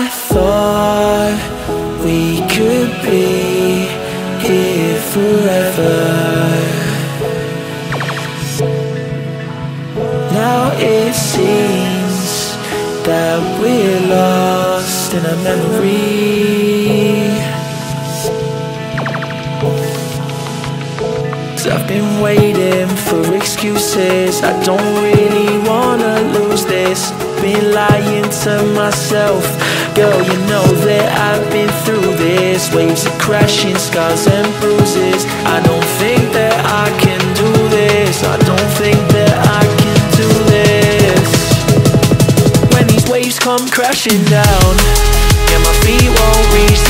I thought we could be here forever. Now it seems that we're lost in a memory. Cause I've been waiting for excuses. I don't really wanna lose this Been lying to myself. Girl, you know that I've been through this. Waves are crashing, scars and bruises. I don't think that I can do this. I don't think that I can do this. When these waves come crashing down Yeah, my feet won't reach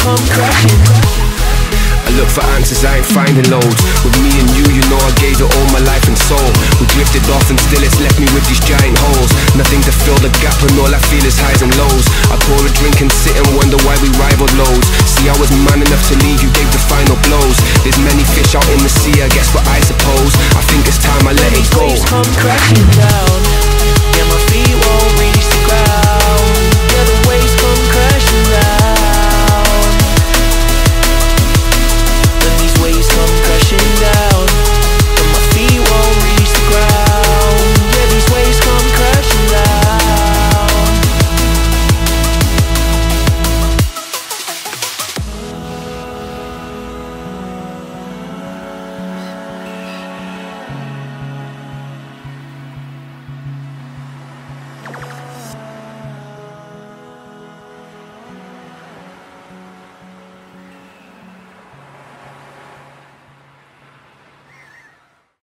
come crashing I look for answers, I ain't finding loads. With me and you, you know I gave it all my life and soul. We drifted off and still it's left me with these giant holes. Nothing to fill the gap and all I feel is highs and lows. I pour a drink and sit and wonder why we rivaled loads. See I was man enough to leave, you gave the final blows. There's many fish out in the sea, I guess what I suppose. I think it's time I let it go. Come crashing down